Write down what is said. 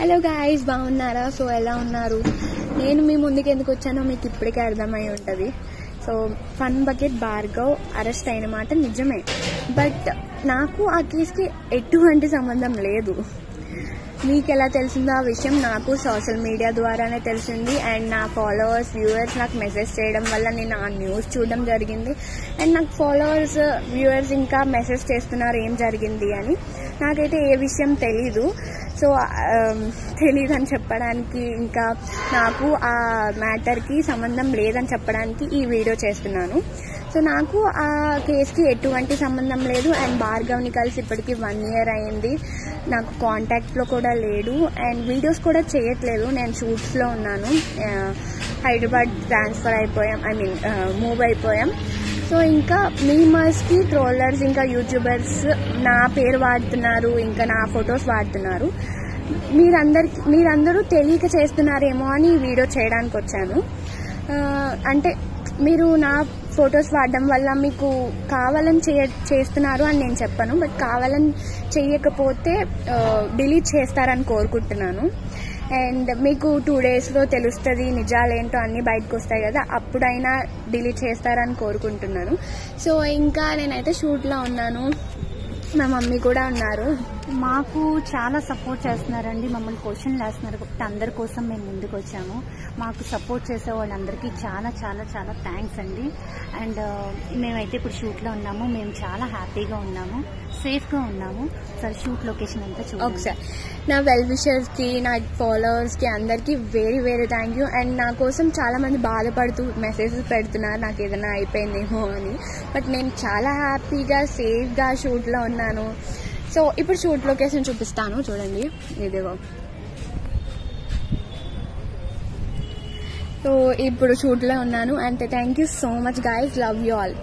Hello guys బాగున్నారా? So ఎలా ఉన్నారు? నేను మీ ముందుకు ఎందుకు వచ్చానో మీకు ఇప్పటికే అర్థమై ఉంటుంది. So Fun Bucket Bhargav arrest అయిన మాట నిజమే. బట్ నాకు ఆ కేసుకి ఎటువంటి సంబంధం లేదు. మీకు ఎలా తెలిసిందో ఆ విషయం నాకు సోషల్ మీడియా ద్వారానే తెలిసింది. అండ్ నా ఫాలోవర్స్ వ్యూవర్స్ నాకు మెసేజ్ చేయడం వల్ల నేను ఆ న్యూస్ చూడడం జరిగింది. అండ్ నాకు ఫాలోవర్స్ వ్యూవర్స్ ఇంకా మెసేజ్ చేస్తున్నారు ఏం జరిగింది అని. నాకైతే ఏ విషయం తెలీదు. సో um, తెలీదు అని చెప్పడానికి ఇంకా నాకు ఆ మ్యాటర్కి సంబంధం లేదని చెప్పడానికి ఈ వీడియో చేస్తున్నాను. సో నాకు ఆ కేసుకి ఎటువంటి సంబంధం లేదు. అండ్ భార్గవ్ని కలిసి ఇప్పటికి వన్ ఇయర్ అయింది. నాకు కాంటాక్ట్లో కూడా లేడు. అండ్ వీడియోస్ కూడా చేయట్లేదు. నేను షూట్స్లో ఉన్నాను. హైదరాబాద్ ట్రాన్స్ఫర్ అయిపోయాం. ఐ మీన్ మూవ్ అయిపోయాం. సో ఇంకా మీమర్స్కి ట్రోలర్స్ ఇంకా యూట్యూబర్స్ నా పేరు వాడుతున్నారు. ఇంకా నా ఫొటోస్ వాడుతున్నారు. మీరందరికి మీరందరూ తెలియక చేస్తున్నారేమో అని ఈ వీడియో చేయడానికి వచ్చాను. అంటే మీరు నా ఫొటోస్ వాడడం వల్ల మీకు కావాలని చేయ చేస్తున్నారు అని నేను చెప్పను. బట్ కావాలని చేయకపోతే డిలీట్ చేస్తారని కోరుకుంటున్నాను. అండ్ మీకు టూ డేస్లో తెలుస్తుంది నిజాలేంటో అన్నీ బయటకు వస్తాయి కదా అప్పుడైనా డిలీట్ చేస్తారని కోరుకుంటున్నాను. సో ఇంకా నేనైతే షూట్లో ఉన్నాను. మా మమ్మీ కూడా ఉన్నారు. మాకు చాలా సపోర్ట్ చేస్తున్నారండి. మమ్మల్ని క్వశ్చన్ వేస్తున్నారు కాబట్టి అందరి కోసం మేము ముందుకు వచ్చాము మాకు సపోర్ట్ చేసే వాళ్ళందరికీ చాలా చాలా చాలా థ్యాంక్స్ అండి. అండ్ uh, మేమైతే ఇప్పుడు షూట్లో ఉన్నాము. మేము చాలా హ్యాపీగా ఉన్నాము. సేఫ్గా ఉన్నాము. సార్ షూట్ లొకేషన్ అంతా చూడండి. ఒకసారి నా వెల్ విషర్స్కి నా ఫాలోవర్స్కి అందరికీ very very thank you and నా కోసం చాలామంది బాధపడుతూ మెసేజెస్ పెడుతున్నారు. నాకు ఏదైనా అయిపోయిందేమో అని. బట్ నేను చాలా హ్యాపీగా సేఫ్గా షూట్లో ఉన్నాను. సో ఇప్పుడు షూట్ లొకేషన్ చూపిస్తాను చూడండి. ఇదిగో. సో ఇప్పుడు షూట్లో ఉన్నాను and thank you so much guys love you all